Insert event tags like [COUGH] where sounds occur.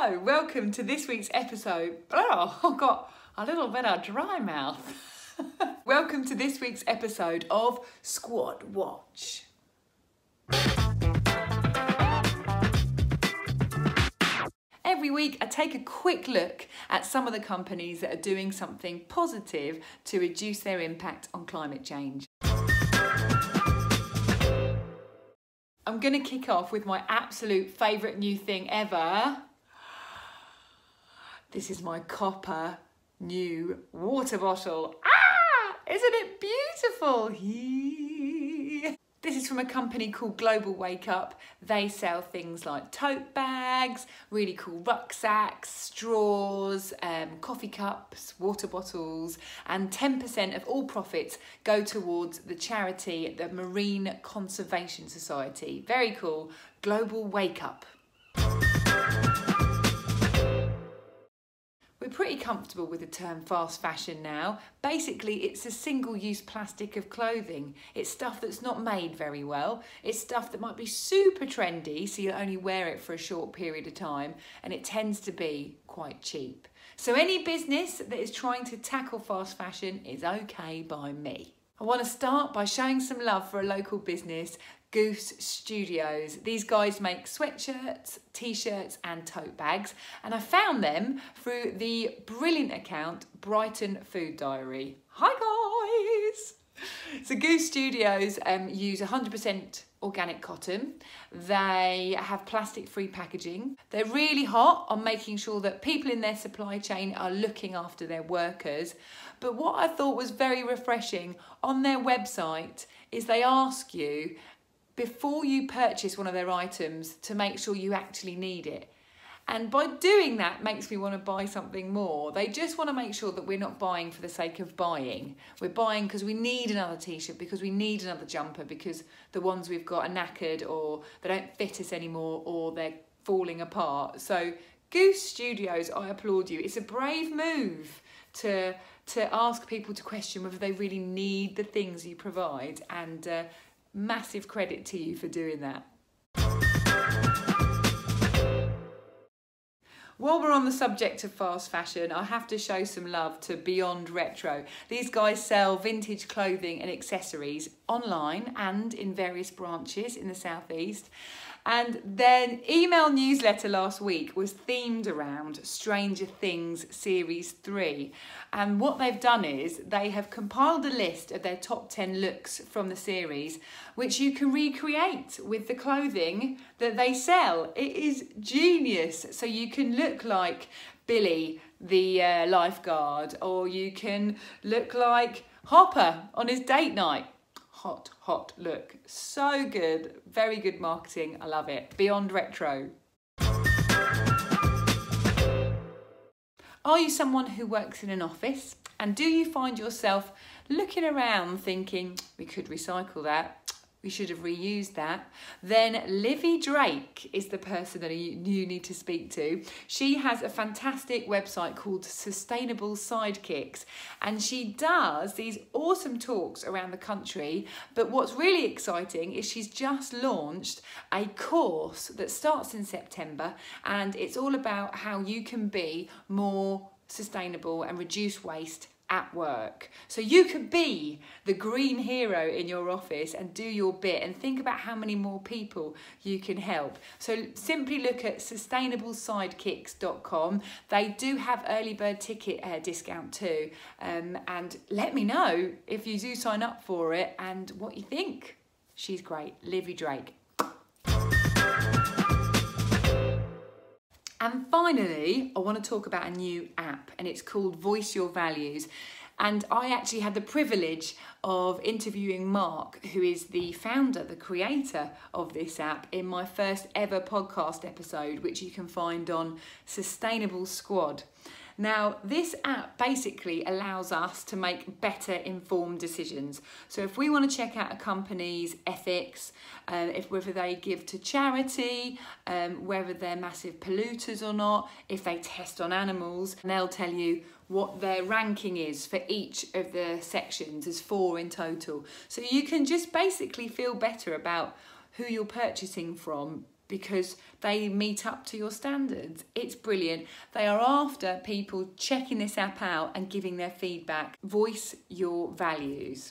Hello, welcome to this week's episode. Oh, I've got a little bit of dry mouth. [LAUGHS] welcome to this week's episode of Squad Watch. Every week, I take a quick look at some of the companies that are doing something positive to reduce their impact on climate change. I'm going to kick off with my absolute favourite new thing ever. This is my copper new water bottle. Ah! Isn't it beautiful? This is from a company called Global Wake Up. They sell things like tote bags, really cool rucksacks, straws, um, coffee cups, water bottles, and 10% of all profits go towards the charity, the Marine Conservation Society. Very cool. Global Wake Up. We're pretty comfortable with the term fast fashion now. Basically, it's a single use plastic of clothing. It's stuff that's not made very well. It's stuff that might be super trendy, so you only wear it for a short period of time, and it tends to be quite cheap. So, any business that is trying to tackle fast fashion is okay by me. I want to start by showing some love for a local business Goose Studios. These guys make sweatshirts, t-shirts and tote bags and I found them through the brilliant account Brighton Food Diary. Hi guys! So Goose Studios um, use 100% organic cotton. They have plastic free packaging. They're really hot on making sure that people in their supply chain are looking after their workers. But what I thought was very refreshing on their website is they ask you before you purchase one of their items to make sure you actually need it. And by doing that makes me want to buy something more. They just want to make sure that we're not buying for the sake of buying. We're buying because we need another t-shirt, because we need another jumper, because the ones we've got are knackered or they don't fit us anymore or they're falling apart. So Goose Studios, I applaud you. It's a brave move to to ask people to question whether they really need the things you provide and uh, Massive credit to you for doing that. While we're on the subject of fast fashion, I have to show some love to Beyond Retro. These guys sell vintage clothing and accessories online and in various branches in the southeast. And then email newsletter last week was themed around Stranger Things Series 3. And what they've done is they have compiled a list of their top 10 looks from the series, which you can recreate with the clothing that they sell. It is genius. So you can look like Billy, the uh, lifeguard, or you can look like Hopper on his date night hot, hot look. So good, very good marketing, I love it. Beyond retro. Are you someone who works in an office? And do you find yourself looking around thinking, we could recycle that, we should have reused that. Then Livy Drake is the person that you, need to speak to. She has a fantastic website called Sustainable Sidekicks and she does these awesome talks around the country. But what's really exciting is she's just launched a course that starts in September and it's all about how you can be more sustainable and reduce waste at work. So you could be the green hero in your office and do your bit and think about how many more people you can help. So simply look at sustainablesidekicks.com. They do have early bird ticket uh, discount too. Um, and let me know if you do sign up for it and what you think. She's great. Livy Drake. And finally, I want to talk about a new app and it's called Voice Your Values. And I actually had the privilege of interviewing Mark, who is the founder, the creator of this app, in my first ever podcast episode, which you can find on Sustainable Squad. Now, this app basically allows us to make better informed decisions. So if we want to check out a company's ethics, um, if whether they give to charity, um, whether they're massive polluters or not, if they test on animals, they'll tell you what their ranking is for each of the sections. There's four in total. So you can just basically feel better about who you're purchasing from because they meet up to your standards. It's brilliant. They are after people checking this app out and giving their feedback. Voice your values.